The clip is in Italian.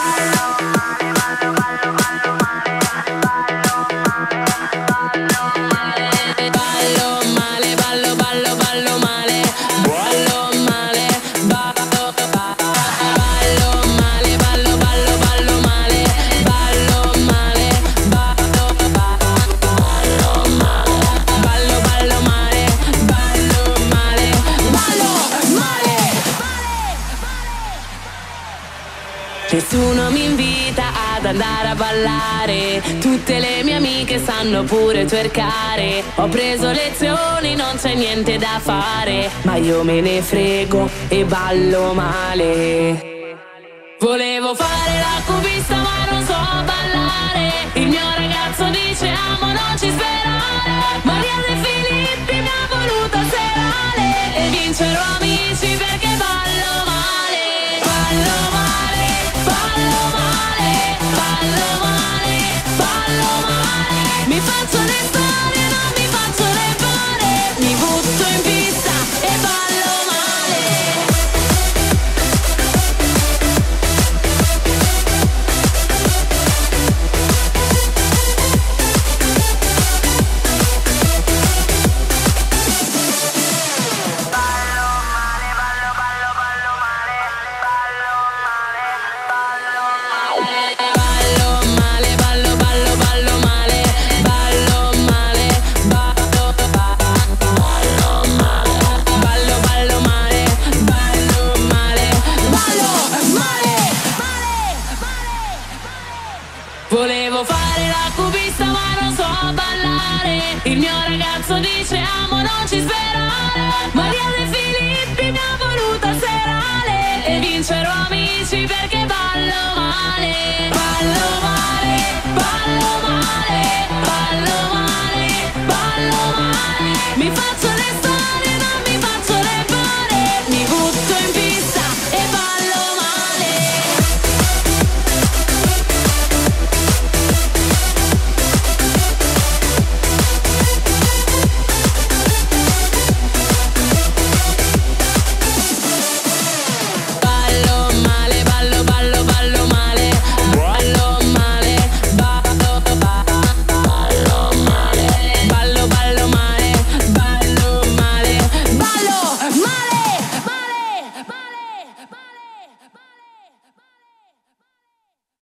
Bye. Nessuno mi invita ad andare a ballare, tutte le mie amiche sanno pure twercare. Ho preso lezioni, non c'è niente da fare, ma io me ne frego e ballo male. Volevo fare la cubista ma non